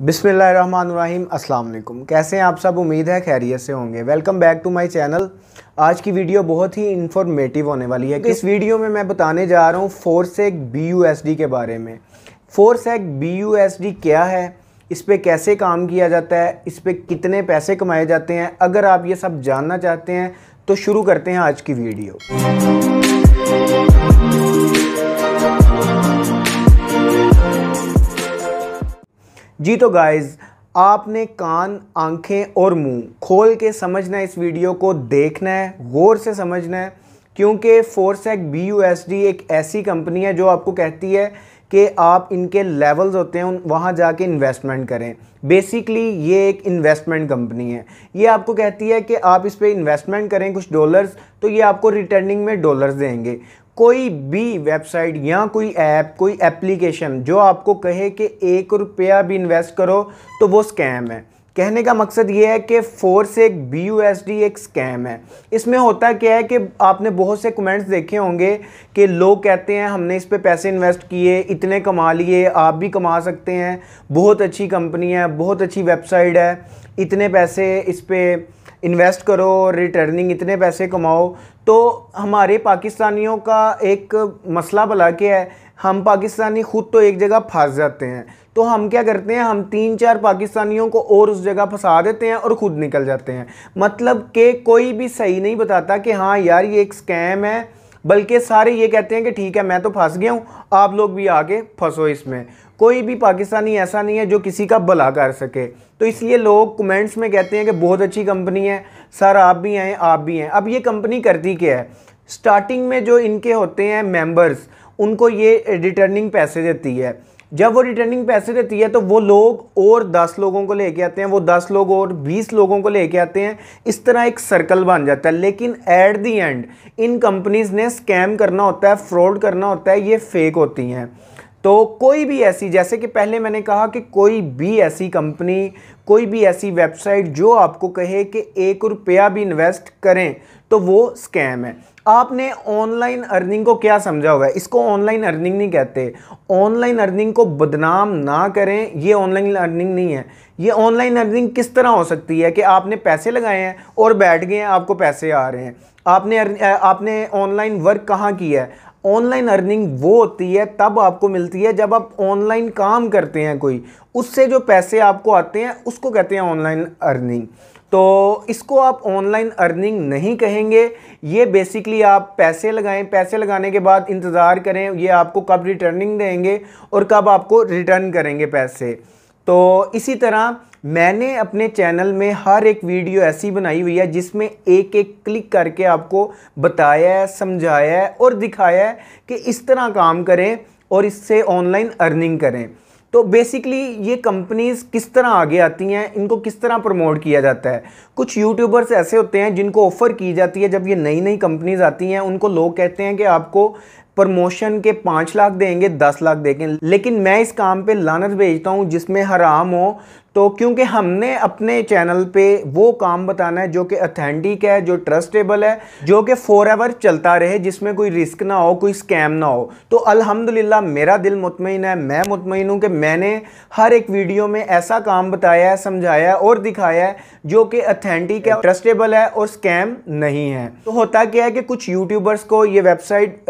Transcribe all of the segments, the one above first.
बिसमीम अस्सलाम कैसे हैं आप सब? उम्मीद है खैरियत से होंगे। Welcome back to my channel आज की वीडियो बहुत ही इन्फॉर्मेटिव होने वाली है इस वीडियो में मैं बताने जा रहा हूँ फोरसेक बी के बारे में। फोरसेक बी क्या है? इस पर कैसे काम किया जाता है? इस पर कितने पैसे कमाए जाते हैं? अगर आप ये सब जानना चाहते हैं तो शुरू करते हैं आज की वीडियो। जी तो गाइज़ आपने कान, आँखें और मुँह खोल के समझना इस वीडियो को देखना है, गौर से समझना है, क्योंकि Forsage B U S D एक ऐसी कंपनी है जो आपको कहती है कि आप इनके लेवल्स होते हैं वहाँ जाके इन्वेस्टमेंट करें। बेसिकली ये एक इन्वेस्टमेंट कंपनी है। ये आपको कहती है कि आप इस पर इन्वेस्टमेंट करें कुछ डॉलर्स तो ये आपको रिटर्निंग में डॉलर्स देंगे। कोई भी वेबसाइट या कोई ऐप, कोई एप्लीकेशन जो आपको कहे कि एक रुपया भी इन्वेस्ट करो तो वो स्कैम है। कहने का मकसद ये है कि फोर से एक बी यू एस डी एक स्कैम है। इसमें होता क्या है कि आपने बहुत से कमेंट्स देखे होंगे कि लोग कहते हैं, हमने इस पर पैसे इन्वेस्ट किए, इतने कमा लिए, आप भी कमा सकते हैं। बहुत अच्छी कंपनी है, बहुत अच्छी वेबसाइट है, इतने पैसे इस पर इन्वेस्ट करो रिटर्निंग इतने पैसे कमाओ। तो हमारे पाकिस्तानियों का एक मसला भला क्या है, हम पाकिस्तानी खुद तो एक जगह फंस जाते हैं। तो हम क्या करते हैं, हम तीन चार पाकिस्तानियों को और उस जगह फंसा देते हैं और ख़ुद निकल जाते हैं। मतलब कि कोई भी सही नहीं बताता कि हाँ यार ये एक स्कैम है, बल्कि सारे ये कहते हैं कि ठीक है, मैं तो फंस गया हूँ, आप लोग भी आके फंसो इसमें। कोई भी पाकिस्तानी ऐसा नहीं है जो किसी का भला कर सके। तो इसलिए लोग कमेंट्स में कहते हैं कि बहुत अच्छी कंपनी है, सर आप भी हैं, आप भी हैं। अब ये कंपनी करती क्या है? स्टार्टिंग में जो इनके होते हैं मेंबर्स उनको ये रिटर्निंग पैसे देती है। जब वो रिटर्निंग पैसे देती है तो वो लोग और दस लोगों को लेके आते हैं, वो दस लोग और बीस लोगों को लेके आते हैं। इस तरह एक सर्कल बन जाता है। लेकिन एट दी एंड इन कंपनीज़ ने स्कैम करना होता है फ्रॉड करना होता है, ये फेक होती हैं। तो कोई भी ऐसी, जैसे कि पहले मैंने कहा कि कोई भी ऐसी कंपनी, कोई भी ऐसी वेबसाइट जो आपको कहे कि एक रुपया भी इन्वेस्ट करें तो वो स्कैम है। आपने ऑनलाइन अर्निंग को क्या समझा हुआ है इसको ऑनलाइन अर्निंग नहीं कहते। ऑनलाइन अर्निंग को बदनाम ना करें, ये ऑनलाइन अर्निंग नहीं है। ये ऑनलाइन अर्निंग किस तरह हो सकती है कि आपने पैसे लगाए हैं और बैठ गए हैं, आपको पैसे आ रहे हैं। आपने आपने ऑनलाइन वर्क कहाँ किया है? ऑनलाइन अर्निंग वो होती है, तब आपको मिलती है जब आप ऑनलाइन काम करते हैं कोई। उससे जो पैसे आपको आते हैं, उसको कहते हैं ऑनलाइन अर्निंग। तो इसको आप ऑनलाइन अर्निंग नहीं कहेंगे। ये बेसिकली आप पैसे लगाएँ, पैसे लगाने के बाद इंतज़ार करें, ये आपको कब रिटर्निंग देंगे और कब आपको रिटर्न करेंगे पैसे। तो इसी तरह मैंने अपने चैनल में हर एक वीडियो ऐसी बनाई हुई है जिसमें एक एक क्लिक करके आपको बताया है, समझाया है और दिखाया है कि इस तरह काम करें और इससे ऑनलाइन अर्निंग करें। तो बेसिकली ये कंपनीज़ किस तरह आगे आती हैं, इनको किस तरह प्रमोट किया जाता है? कुछ यूट्यूबर्स ऐसे होते हैं जिनको ऑफ़र की जाती है। जब ये नई नई कंपनीज़ आती हैं, उनको लोग कहते हैं कि आपको प्रमोशन के पाँच लाख देंगे, दस लाख देंगे। लेकिन मैं इस काम पे लानत भेजता हूँ जिसमें हराम हो। तो क्योंकि हमने अपने चैनल पे वो काम बताना है जो कि अथेंटिक है, जो ट्रस्टेबल है, जो कि फॉर एवर चलता रहे, जिसमें कोई रिस्क ना हो, कोई स्कैम ना हो। तो अल्हम्दुलिल्लाह, मेरा दिल मुतमिन है। मैं मुतमिन हूँ कि मैंने हर एक वीडियो में ऐसा काम बताया है, समझाया है और दिखाया है जो कि अथेंटिक है ट्रस्टेबल है और स्कैम नहीं है। तो होता क्या है कि कुछ यूट्यूबर्स को ये वेबसाइट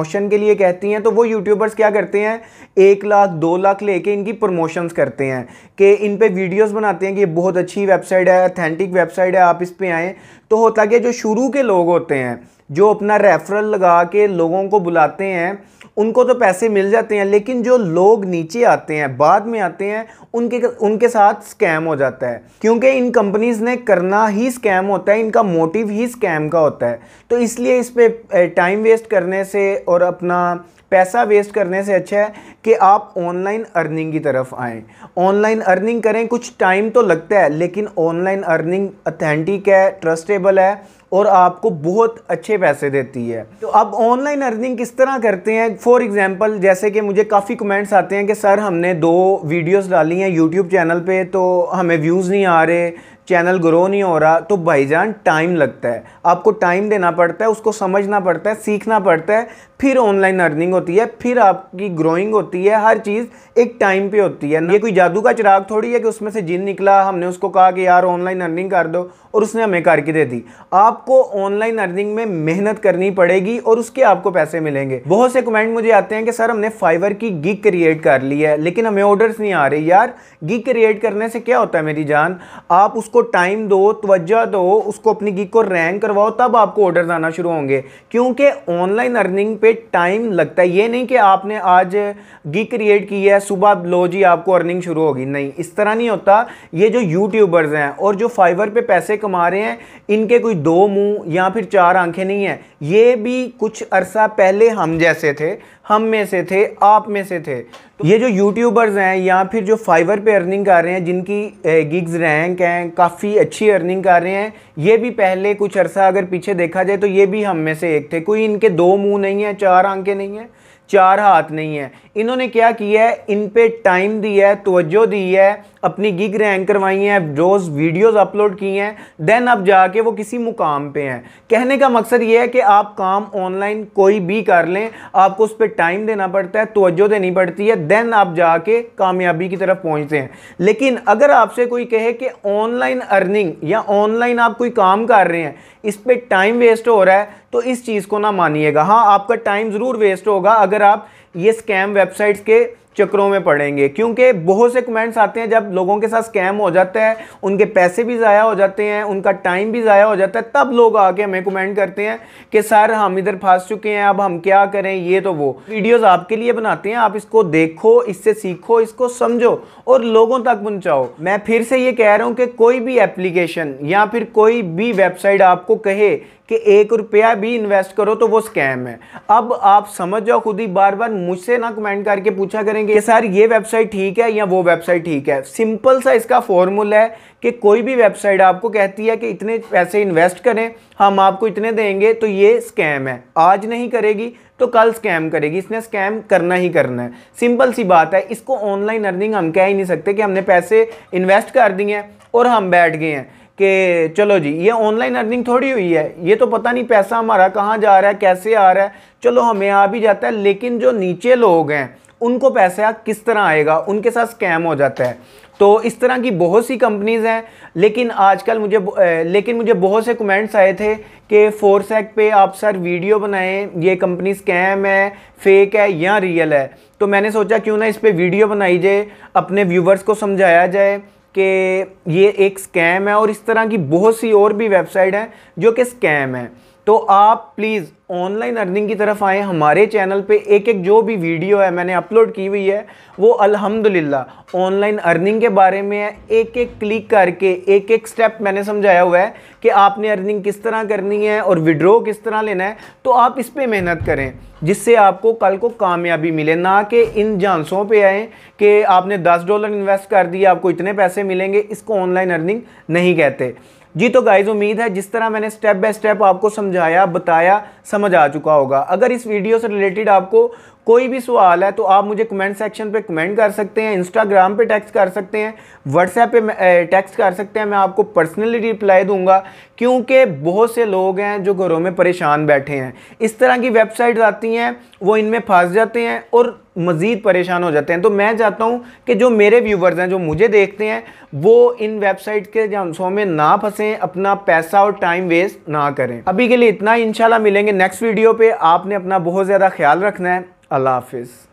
प्रमोशन के लिए कहती हैं तो वो यूट्यूबर्स क्या करते हैं? एक लाख, दो लाख लेके इनकी प्रमोशंस करते हैं। कि इन पे वीडियोस बनाते हैं कि बहुत अच्छी वेबसाइट है अथेंटिक वेबसाइट है, आप इस पर आएँ। तो होता क्या जो शुरू के लोग होते हैं जो अपना रेफरल लगा के लोगों को बुलाते हैं, उनको तो पैसे मिल जाते हैं, लेकिन जो लोग नीचे आते हैं, बाद में आते हैं, उनके उनके साथ स्कैम हो जाता है। क्योंकि इन कंपनीज़ ने करना ही स्कैम होता है, इनका मोटिव ही स्कैम का होता है। तो इसलिए इस पर टाइम वेस्ट करने से और अपना पैसा वेस्ट करने से अच्छा है कि आप ऑनलाइन अर्निंग की तरफ़ आएँ। ऑनलाइन अर्निंग करें, कुछ टाइम तो लगता है, लेकिन ऑनलाइन अर्निंग अथेंटिक है ट्रस्टेबल है और आपको बहुत अच्छे पैसे देती है। तो अब ऑनलाइन अर्निंग किस तरह करते हैं? फॉर एग्जांपल जैसे कि मुझे काफ़ी कमेंट्स आते हैं कि, सर, हमने दो वीडियोस डाली हैं यूट्यूब चैनल पे तो हमें व्यूज़ नहीं आ रहे चैनल ग्रो नहीं हो रहा तो भाईजान टाइम लगता है। आपको टाइम देना पड़ता है, उसको समझना पड़ता है, सीखना पड़ता है, फिर ऑनलाइन अर्निंग होती है, फिर आपकी ग्रोइंग होती है, हर चीज़ एक टाइम पे होती है। ये कोई जादू का चिराग थोड़ी है कि उसमें से जिन निकला, हमने उसको कहा कि यार ऑनलाइन अर्निंग कर दो और उसने हमें करके दे दी। आपको ऑनलाइन अर्निंग में मेहनत करनी पड़ेगी और उसके आपको पैसे मिलेंगे। बहुत से कमेंट मुझे आते हैं कि, सर, हमने फाइवर की गिग क्रिएट कर ली है, लेकिन हमें ऑर्डर्स नहीं आ रहे। यार गिग क्रिएट करने से क्या होता है मेरी जान? आप उसको टाइम दो, तवज्जा दो, उसको अपनी गिग को रैंक करवाओ, तब आपको ऑर्डर आना शुरू होंगे। क्योंकि ऑनलाइन अर्निंग पे टाइम लगता है। ये नहीं कि आपने आज गिग क्रिएट की है, सुबह लो जी आपको अर्निंग शुरू होगी। नहीं, इस तरह नहीं होता। ये जो यूट्यूबर्स हैं और जो फाइवर पे पैसे कमा रहे हैं, इनके कोई दो मुँह या फिर चार आँखें नहीं हैं। ये भी कुछ अरसा पहले हम जैसे थे, हम में से थे, आप में से थे। तो ये जो यूट्यूबर्स हैं या फिर जो फाइवर पे अर्निंग कर रहे हैं, जिनकी गिग्स रैंक हैं, काफ़ी अच्छी अर्निंग कर रहे हैं, ये भी पहले कुछ अरसा अगर पीछे देखा जाए तो ये भी हम में से एक थे। कोई इनके दो मुँह नहीं है, चार आँखें नहीं है, चार हाथ नहीं है। इन्होंने क्या किया है? इन पे टाइम दी है, तवज्जो दी है, अपनी गिग रैंक करवाई हैं, रोज़ वीडियोस अपलोड की हैं देन अब जाके वो किसी मुकाम पे हैं। कहने का मकसद ये है कि आप काम ऑनलाइन कोई भी कर लें, आपको उस पर टाइम देना पड़ता है, तवज्जो देनी पड़ती है देन आप जाके कामयाबी की तरफ़ पहुँचते हैं। लेकिन अगर आपसे कोई कहे कि ऑनलाइन अर्निंग या ऑनलाइन आप कोई काम कर रहे हैं, इस पर टाइम वेस्ट हो रहा है तो इस चीज़ को ना मानिएगा। हाँ आपका टाइम ज़रूर वेस्ट होगा, अगर आप ये स्कैम वेबसाइट्स के चक्रों में पड़ेंगे। क्योंकि बहुत से कमेंट्स आते हैं जब लोगों के साथ स्कैम हो जाता है, उनके पैसे भी ज़ाया हो जाते हैं, उनका टाइम भी ज़ाया हो जाता है, तब लोग आके हमें कमेंट करते हैं कि, सर, हम इधर फंस चुके हैं, अब हम क्या करें? ये तो वो वीडियोस आपके लिए बनाते हैं। आप इसको देखो, इससे सीखो, इसको समझो और लोगों तक पहुँचाओ। मैं फिर से ये कह रहा हूँ कि कोई भी एप्लीकेशन या फिर कोई भी वेबसाइट आपको कहे कि एक रुपया भी इन्वेस्ट करो तो वो स्कैम है। अब आप समझ जाओ खुद ही बार बार मुझसे ना कमेंट करके पूछा करेंगे कि सर ये वेबसाइट ठीक है या वो वेबसाइट ठीक है। सिंपल सा इसका फॉर्मूला है कि कोई भी वेबसाइट आपको कहती है कि इतने पैसे इन्वेस्ट करें, हम आपको इतने देंगे तो ये स्कैम है। आज नहीं करेगी तो कल स्कैम करेगी। इसने स्कैम करना ही करना है। सिंपल सी बात है, इसको ऑनलाइन अर्निंग हम कह ही नहीं सकते कि हमने पैसे इन्वेस्ट कर दिए हैं और हम बैठ गए हैं। कि चलो जी, ये ऑनलाइन अर्निंग थोड़ी हुई है। ये तो पता नहीं पैसा हमारा कहाँ जा रहा है, कैसे आ रहा है। चलो हमें आ भी जाता है, लेकिन जो नीचे लोग हैं, उनको पैसा किस तरह आएगा? उनके साथ स्कैम हो जाता है। तो इस तरह की बहुत सी कंपनीज़ हैं, लेकिन आजकल मुझे लेकिन मुझे बहुत से कमेंट्स आए थे कि फोरसेक पे आप सर वीडियो बनाएँ, ये कंपनी स्कैम है फेक है या रियल है। तो मैंने सोचा क्यों ना इस पर वीडियो बनाई जाए, अपने व्यूवर्स को समझाया जाए। कि ये एक स्कैम है और इस तरह की बहुत सी और भी वेबसाइट हैं जो कि स्कैम है। तो आप प्लीज़ ऑनलाइन अर्निंग की तरफ़ आए, हमारे चैनल पे एक एक जो भी वीडियो है मैंने अपलोड की हुई है, वो अल्हम्दुलिल्लाह ऑनलाइन अर्निंग के बारे में एक एक क्लिक करके एक एक स्टेप मैंने समझाया हुआ है कि आपने अर्निंग किस तरह करनी है और विड्रॉ किस तरह लेना है। तो आप इस पर मेहनत करें, जिससे आपको कल को कामयाबी मिले। ना कि इन झांसों पे आए कि आपने दस डॉलर इन्वेस्ट कर दिया, आपको इतने पैसे मिलेंगे, इसको ऑनलाइन अर्निंग नहीं कहते। जी तो गाइज़ उम्मीद है जिस तरह मैंने स्टेप बाय स्टेप आपको समझाया, बताया, समझ आ चुका होगा। अगर इस वीडियो से रिलेटेड आपको कोई भी सवाल है तो आप मुझे कमेंट सेक्शन पे कमेंट कर सकते हैं इंस्टाग्राम पे टेक्स्ट कर सकते हैं व्हाट्सएप पे टेक्स्ट कर सकते हैं, मैं आपको पर्सनली रिप्लाई दूँगा, क्योंकि बहुत से लोग हैं जो घरों में परेशान बैठे हैं। इस तरह की वेबसाइट्स आती हैं, वो इनमें फंस जाते हैं और मज़ीद परेशान हो जाते हैं। तो मैं चाहता हूँ कि जो मेरे व्यूवर्स हैं, जो मुझे देखते हैं, वो इन वेबसाइट के जानसों में ना फंसें, अपना पैसा और टाइम वेस्ट ना करें। अभी के लिए इतना इंशाल्लाह मिलेंगे नेक्स्ट वीडियो पे। आपने अपना बहुत ज़्यादा ख्याल रखना है। अल्लाह हाफिज़।